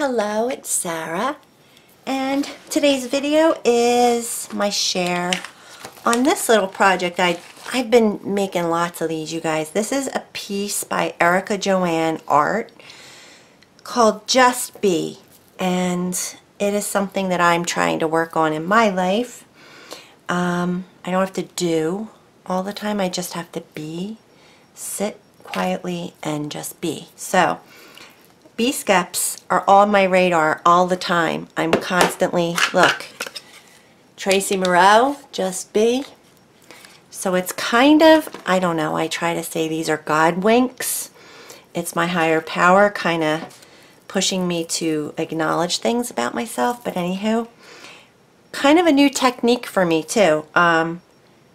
hello, it's Sara and today's video is my share on this little project. I, I've been making lots of these you guys. This is a piece by Erika Joanne Art called Just Bee and it is something that I'm trying to work on in my life. Um, I don't have to do all the time, I just have to be, sit quietly and just be. So bee skeps are on my radar all the time. I'm constantly, look, Tracy Moreau, Just Be. So it's kind of, I don't know, I try to say these are God winks. It's my higher power kind of pushing me to acknowledge things about myself. But anywho, kind of a new technique for me too. Um,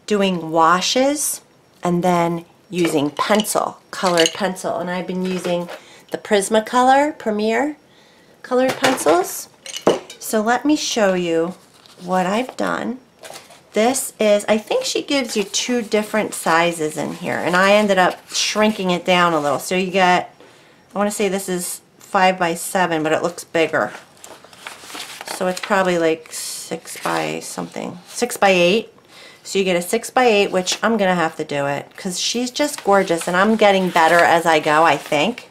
doing washes and then using pencil, colored pencil. And I've been using the Prismacolor Premier colored pencils. So let me show you what I've done. This is, I think she gives you two different sizes in here, and I ended up shrinking it down a little. So you get, I want to say this is 5 by 7, but it looks bigger. So it's probably like 6 by something, 6 by 8. So you get a 6 by 8 which I'm going to have to do it because she's just gorgeous and I'm getting better as I go, I think.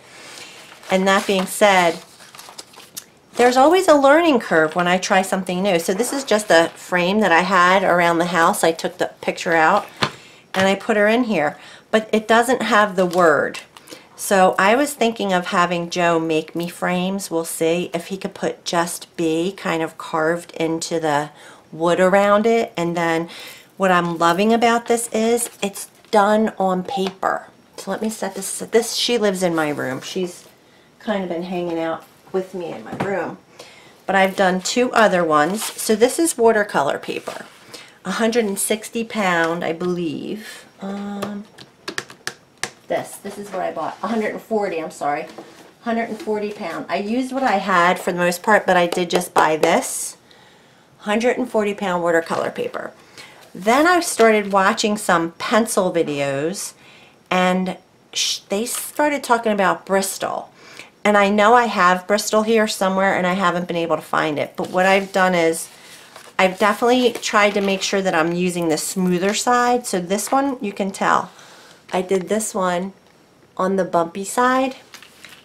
And that being said, there's always a learning curve when I try something new. So this is just a frame that I had around the house. I took the picture out and I put her in here. But it doesn't have the word. So I was thinking of having Joe make me frames. We'll see if he could put just B kind of carved into the wood around it. And then what I'm loving about this is it's done on paper. So let me set this. This she lives in my room. She's kind of been hanging out with me in my room. But I've done two other ones. So this is watercolor paper. 160 pound, I believe. Um, this, this is what I bought. 140, I'm sorry. 140 pound. I used what I had for the most part, but I did just buy this. 140 pound watercolor paper. Then I started watching some pencil videos and they started talking about Bristol. And I know I have Bristol here somewhere and I haven't been able to find it. But what I've done is I've definitely tried to make sure that I'm using the smoother side. So this one, you can tell. I did this one on the bumpy side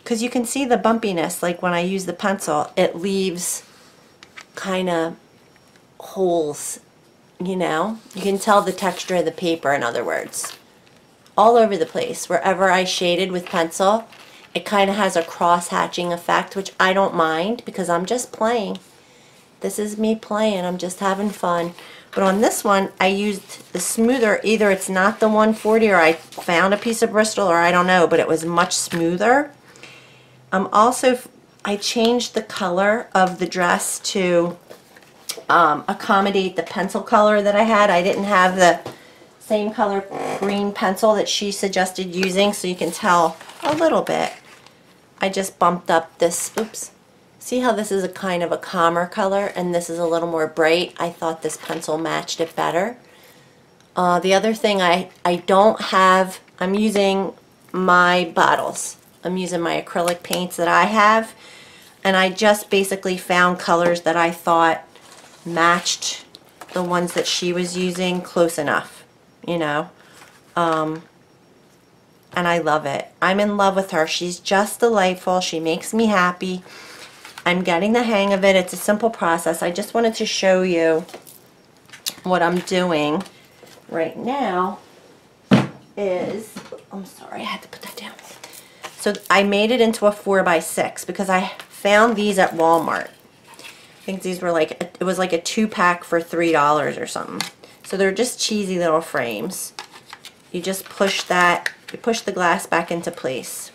because you can see the bumpiness like when I use the pencil it leaves kind of holes you know you can tell the texture of the paper in other words all over the place wherever I shaded with pencil it kind of has a cross-hatching effect, which I don't mind because I'm just playing. This is me playing. I'm just having fun. But on this one, I used the smoother. Either it's not the 140 or I found a piece of Bristol or I don't know, but it was much smoother. I'm um, also, I changed the color of the dress to um, accommodate the pencil color that I had. I didn't have the same color green pencil that she suggested using, so you can tell a little bit. I just bumped up this, oops, see how this is a kind of a calmer color and this is a little more bright? I thought this pencil matched it better. Uh, the other thing I, I don't have, I'm using my bottles. I'm using my acrylic paints that I have and I just basically found colors that I thought matched the ones that she was using close enough, you know. Um, and I love it. I'm in love with her. She's just delightful. She makes me happy. I'm getting the hang of it. It's a simple process. I just wanted to show you what I'm doing right now is, I'm sorry, I had to put that down. So I made it into a 4 by 6 because I found these at Walmart. I think these were like, it was like a two pack for $3 or something. So they're just cheesy little frames. You just push that you push the glass back into place.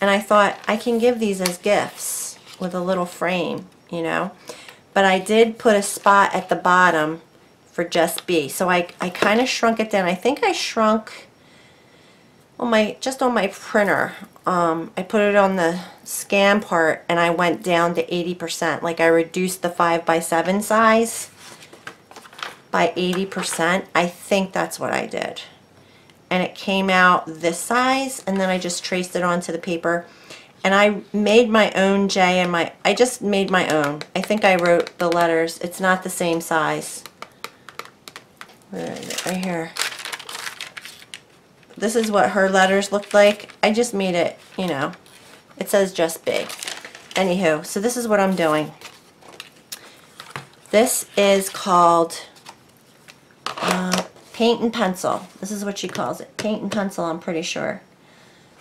And I thought I can give these as gifts with a little frame, you know. But I did put a spot at the bottom for just B. So I, I kind of shrunk it down. I think I shrunk on my just on my printer. Um, I put it on the scan part and I went down to 80%. Like I reduced the 5 by 7 size by 80%. I think that's what I did and it came out this size and then I just traced it onto the paper And I made my own J and my, I just made my own. I think I wrote the letters. It's not the same size. Right here. This is what her letters looked like. I just made it, you know, it says just big. Anywho, so this is what I'm doing. This is called paint and pencil. This is what she calls it. Paint and pencil, I'm pretty sure.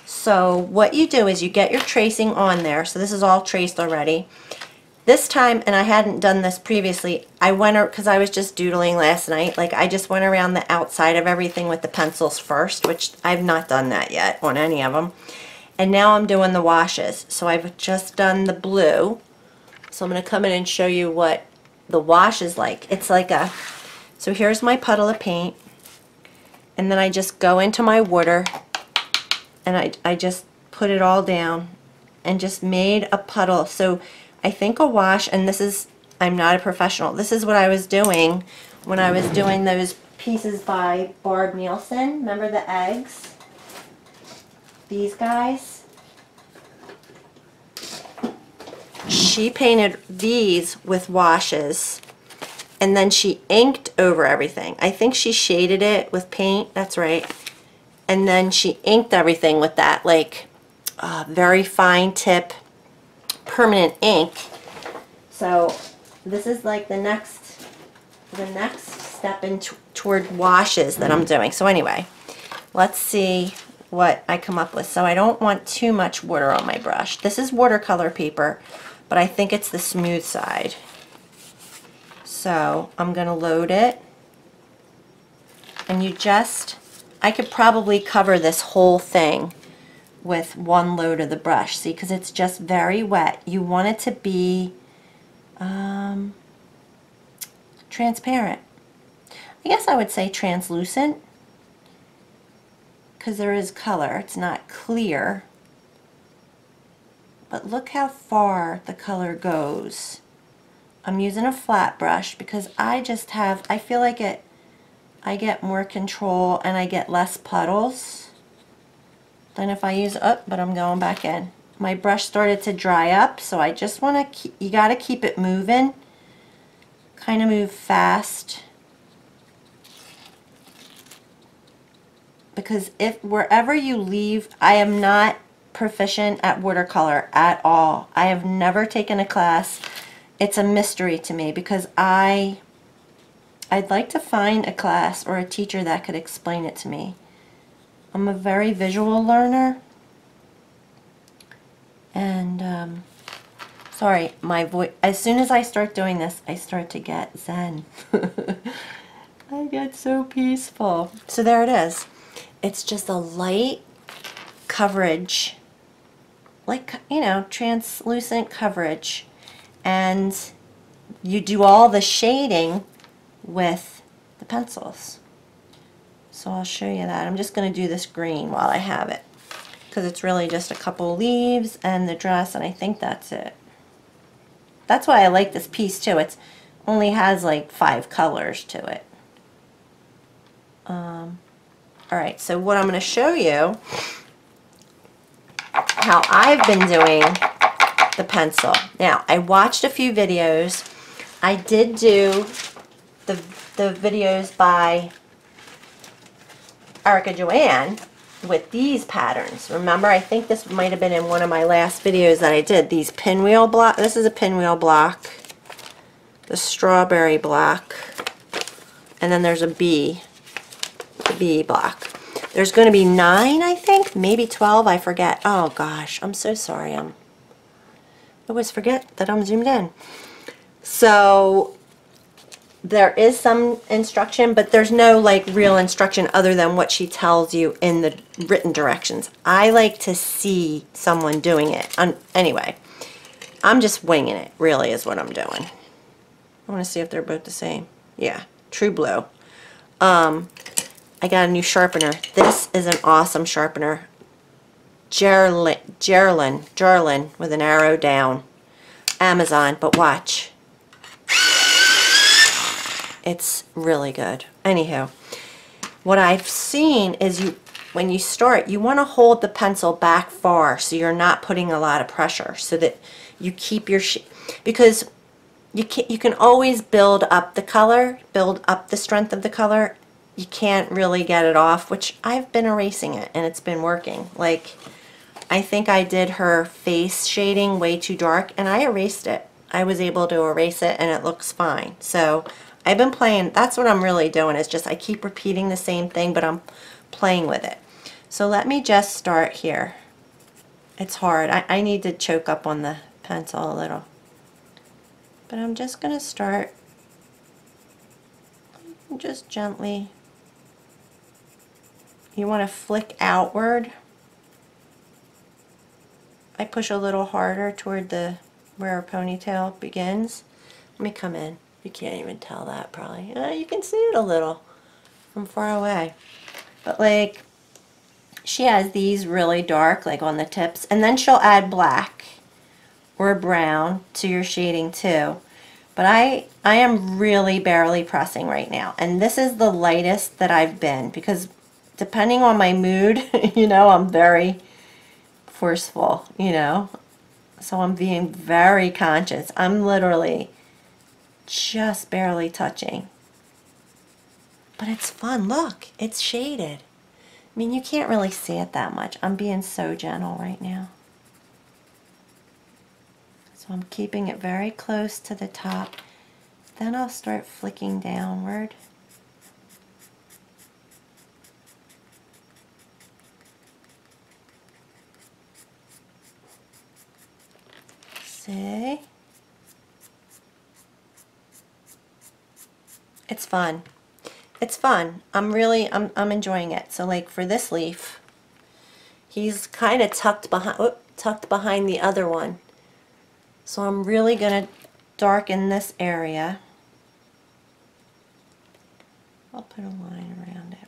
So what you do is you get your tracing on there. So this is all traced already. This time, and I hadn't done this previously, I went, because I was just doodling last night, like I just went around the outside of everything with the pencils first, which I've not done that yet on any of them. And now I'm doing the washes. So I've just done the blue. So I'm going to come in and show you what the wash is like. It's like a, so here's my puddle of paint. And then I just go into my water and I, I just put it all down and just made a puddle. So I think a wash, and this is, I'm not a professional, this is what I was doing when I was doing those pieces by Barb Nielsen. Remember the eggs? These guys? She painted these with washes and then she inked over everything. I think she shaded it with paint, that's right. And then she inked everything with that like uh, very fine tip permanent ink. So this is like the next the next step in toward washes that I'm doing. So anyway, let's see what I come up with. So I don't want too much water on my brush. This is watercolor paper, but I think it's the smooth side. So I'm going to load it. And you just, I could probably cover this whole thing with one load of the brush. See, because it's just very wet. You want it to be um, transparent. I guess I would say translucent because there is color. It's not clear. But look how far the color goes. I'm using a flat brush because I just have, I feel like it, I get more control and I get less puddles than if I use up, oh, but I'm going back in. My brush started to dry up, so I just want to, keep you got to keep it moving. Kind of move fast. Because if wherever you leave, I am not proficient at watercolor at all. I have never taken a class. It's a mystery to me because I I'd like to find a class or a teacher that could explain it to me. I'm a very visual learner. And, um, sorry, my voice, as soon as I start doing this, I start to get zen. I get so peaceful. So there it is. It's just a light coverage, like, you know, translucent coverage. And you do all the shading with the pencils. So I'll show you that. I'm just going to do this green while I have it because it's really just a couple leaves and the dress and I think that's it. That's why I like this piece too. It only has like five colors to it. Um, Alright, so what I'm going to show you how I've been doing the pencil. Now, I watched a few videos. I did do the, the videos by Erika Joanne with these patterns. Remember, I think this might have been in one of my last videos that I did. These pinwheel block. This is a pinwheel block. The strawberry block. And then there's a bee. The bee block. There's going to be nine, I think. Maybe 12. I forget. Oh, gosh. I'm so sorry. I'm, I always forget that I'm zoomed in. So there is some instruction, but there's no like real instruction other than what she tells you in the written directions. I like to see someone doing it. Um, anyway, I'm just winging it, really, is what I'm doing. I want to see if they're both the same. Yeah, True Blue. Um, I got a new sharpener. This is an awesome sharpener. Gerlin, Gerlin, Gerlin with an arrow down. Amazon, but watch. It's really good. Anywho, what I've seen is you when you start, you want to hold the pencil back far so you're not putting a lot of pressure so that you keep your, because you can, you can always build up the color, build up the strength of the color. You can't really get it off, which I've been erasing it and it's been working. Like, I think I did her face shading way too dark and I erased it. I was able to erase it and it looks fine. So I've been playing, that's what I'm really doing is just I keep repeating the same thing but I'm playing with it. So let me just start here. It's hard. I, I need to choke up on the pencil a little. But I'm just going to start just gently. You want to flick outward. I push a little harder toward the where our ponytail begins. Let me come in. You can't even tell that probably. Uh, you can see it a little from far away. But like, she has these really dark, like on the tips, and then she'll add black or brown to your shading too. But I, I am really barely pressing right now. And this is the lightest that I've been because depending on my mood, you know, I'm very forceful, you know. So I'm being very conscious. I'm literally just barely touching. But it's fun. Look, it's shaded. I mean, you can't really see it that much. I'm being so gentle right now. So I'm keeping it very close to the top. Then I'll start flicking downward. See? It's fun. It's fun. I'm really, I'm, I'm enjoying it. So like for this leaf, he's kind of tucked behind, tucked behind the other one. So I'm really going to darken this area. I'll put a line around it.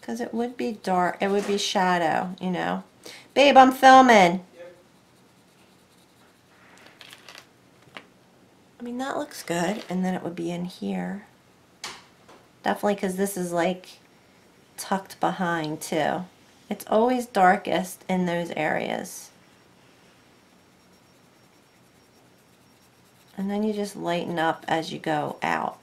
Because it would be dark, it would be shadow, you know. Babe, I'm filming. I mean, that looks good. And then it would be in here. Definitely because this is like tucked behind too. It's always darkest in those areas. And then you just lighten up as you go out.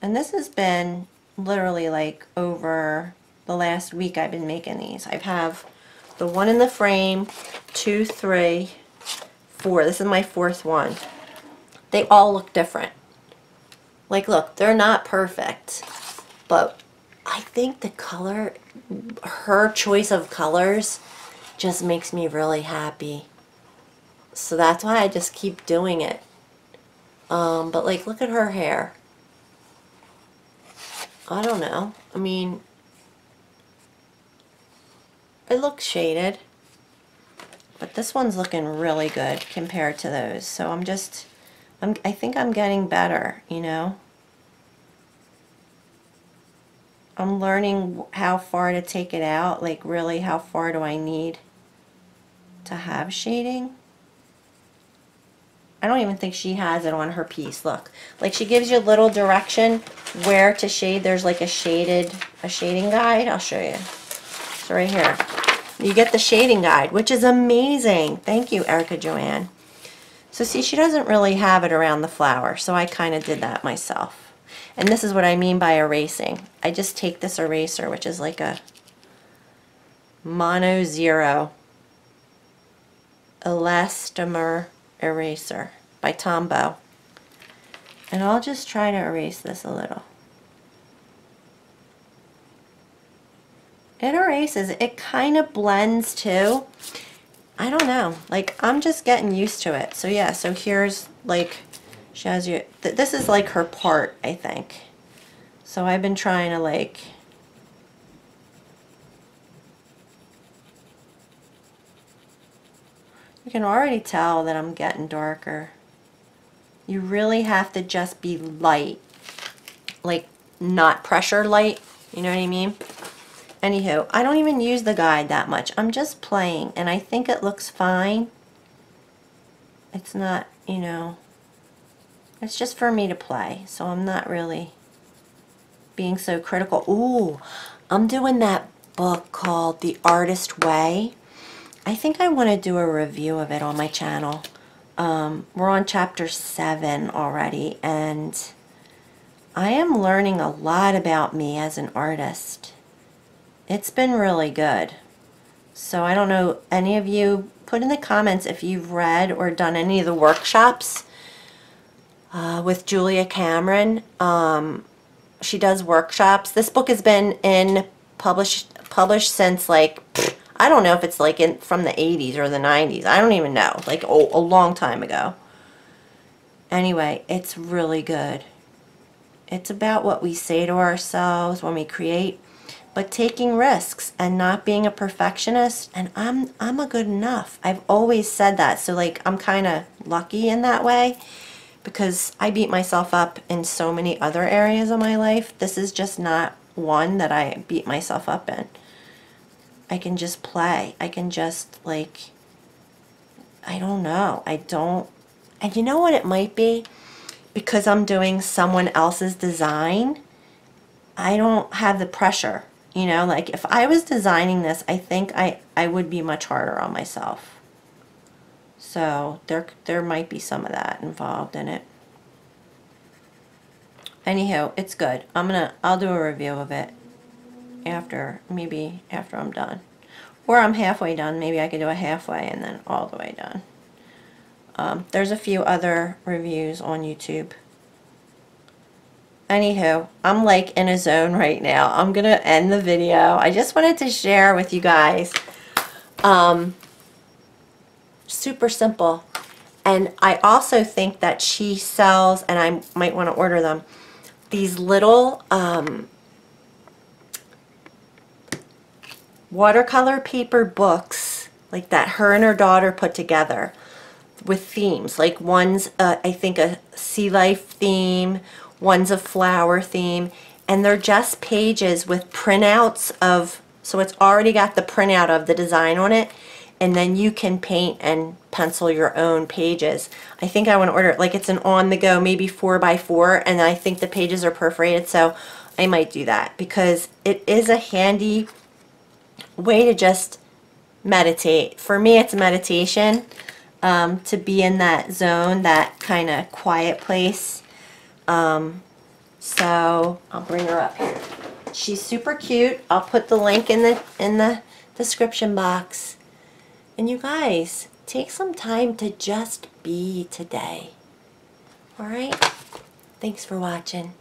And this has been literally like over the last week I've been making these. I have the one in the frame, two, three, four. This is my fourth one. They all look different. Like look, they're not perfect. But I think the color, her choice of colors just makes me really happy. So that's why I just keep doing it. Um, but like, look at her hair. I don't know. I mean, it looks shaded. But this one's looking really good compared to those. So I'm just, I'm, I think I'm getting better, you know. I'm learning how far to take it out, like really how far do I need to have shading. I don't even think she has it on her piece, look. Like she gives you a little direction where to shade. There's like a shaded, a shading guide. I'll show you. It's right here. You get the shading guide, which is amazing. Thank you, Erika Joanne. So see, she doesn't really have it around the flower, so I kind of did that myself. And this is what I mean by erasing. I just take this eraser, which is like a Mono Zero Elastomer Eraser by Tombow. And I'll just try to erase this a little. It erases. It kind of blends too. I don't know. Like, I'm just getting used to it. So yeah, so here's like she has you, th this is like her part, I think. So I've been trying to like, you can already tell that I'm getting darker. You really have to just be light, like not pressure light, you know what I mean? Anywho, I don't even use the guide that much. I'm just playing and I think it looks fine. It's not you know, it's just for me to play. So I'm not really being so critical. Ooh, I'm doing that book called The Artist Way. I think I want to do a review of it on my channel. Um, we're on chapter 7 already, and I am learning a lot about me as an artist. It's been really good. So I don't know, any of you, put in the comments if you've read or done any of the workshops uh, with Julia Cameron. Um, she does workshops. This book has been in published published since like I don't know if it's like in from the 80s or the 90s. I don't even know. Like a, a long time ago. Anyway, it's really good. It's about what we say to ourselves when we create, but taking risks and not being a perfectionist. And I'm I'm a good enough. I've always said that. So like I'm kind of lucky in that way because I beat myself up in so many other areas of my life. This is just not one that I beat myself up in. I can just play. I can just like I don't know. I don't and you know what it might be? Because I'm doing someone else's design, I don't have the pressure. You know, like if I was designing this, I think I, I would be much harder on myself. So there there might be some of that involved in it. Anyhow, it's good. I'm gonna I'll do a review of it after maybe after I'm done. Or I'm halfway done. Maybe I could do a halfway and then all the way done. Um, there's a few other reviews on YouTube. Anywho, I'm like in a zone right now. I'm going to end the video. I just wanted to share with you guys. Um, super simple. And I also think that she sells, and I might want to order them, these little um, watercolor paper books like that her and her daughter put together with themes. Like one's, uh, I think, a sea life theme, one's a flower theme, and they're just pages with printouts of, so it's already got the printout of the design on it, and then you can paint and pencil your own pages. I think I want to order it, like it's an on-the-go, maybe 4 by 4 and I think the pages are perforated, so I might do that, because it is a handy way to just meditate. For me, it's meditation um, to be in that zone, that kind of quiet place. Um, so I'll bring her up here. She's super cute. I'll put the link in the in the description box. And you guys, take some time to just be today. All right? Thanks for watching.